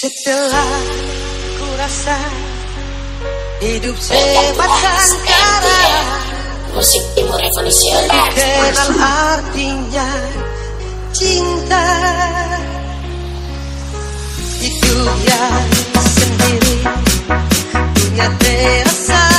Setelah ku rasa hidup sebatang kara Musik timur revolusioner Kenal artinya cinta. Hidup yang sendiri Punya terasa.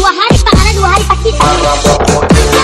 दुआहारी पकाना दुआहारी पक्की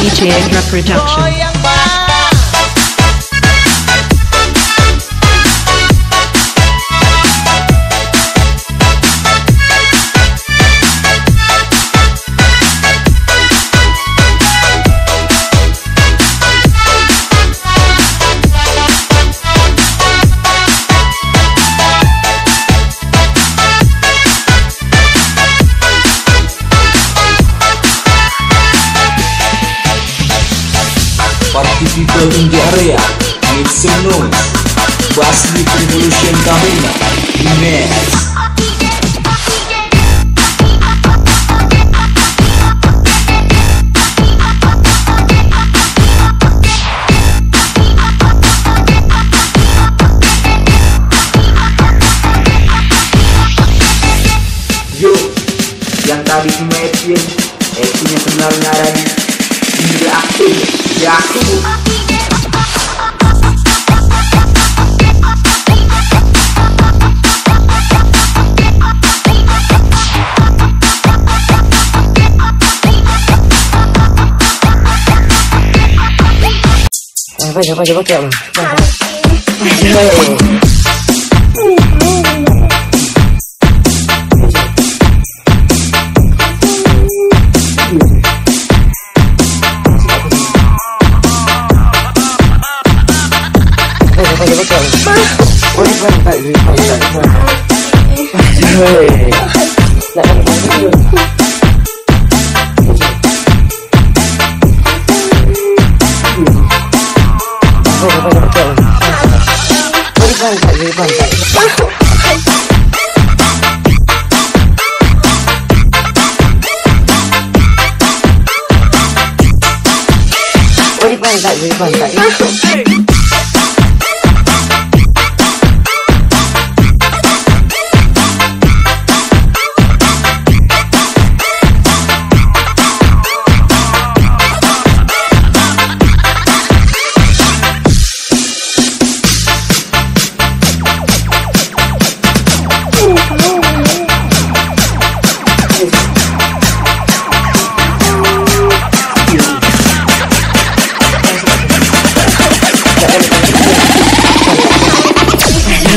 DJ Andra Production. Golden Diarrhea Mixing Noise Bass Revolution Kamina Mix Vai, vai, eu vou vai 半袋就是半袋。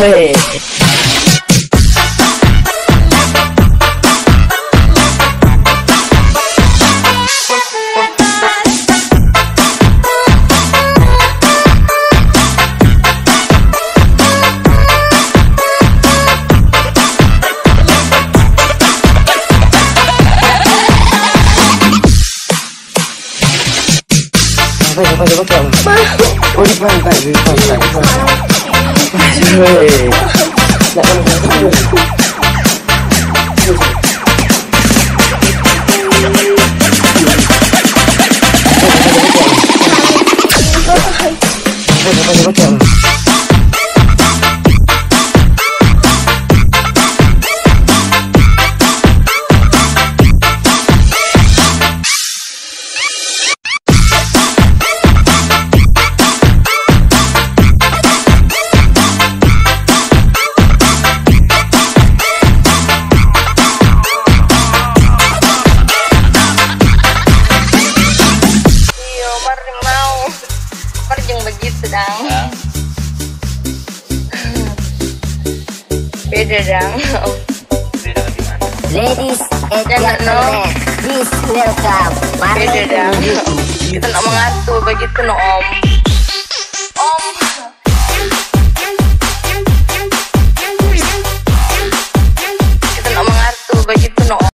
Hey.